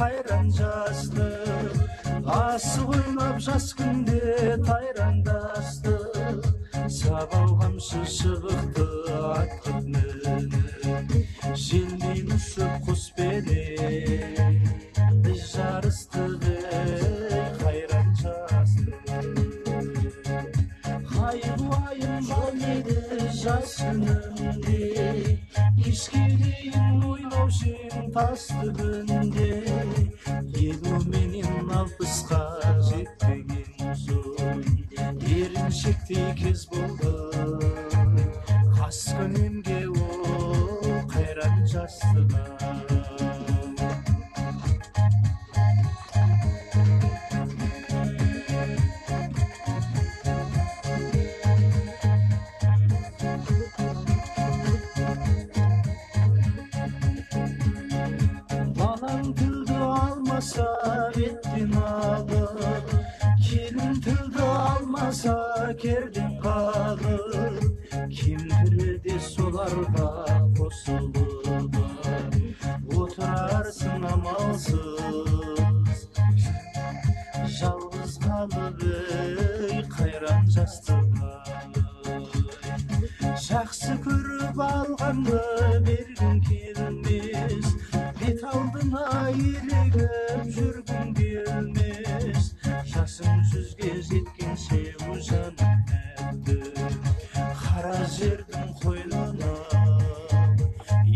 қайран жастық асық ойнап жас күнде тайрандастық сабау қамшы шыбықты атқып мініп желмен ұшып құспенен біз жарыстық қайран жастық жол еді жас күнімде. Кешке дейін ойнаушым тасты күнде елу менен алпысқа жетпеген соң еріншектей кез болды қаскүнемге ол қайран жастық Kilim tıldı almasa ettin alır Kilim tıldı almasa kerdin kalır Kim bilirdi sularda kosulur Oturarsın amalsız. Yalnız kalıp ey kayran jastılar Şahsı kürüp alğandı bir gün ерегіп жүргің келмес жасың жүзге жеткенше жаным тәтті қара жердің қойнына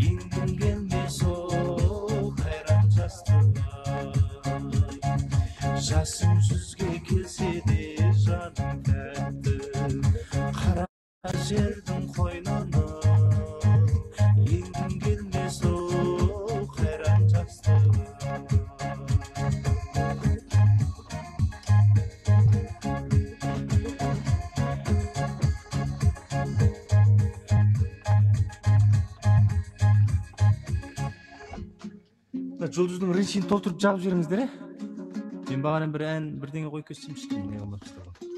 енгің келмес ол қайран жастық жасың жүзге келсе де жаным тәтті қара жердің қойнына жұлдыздың ренішін толтырып жағып жіберіңіздер е? Мен бағана бір ән бірдеңе қойып кетсем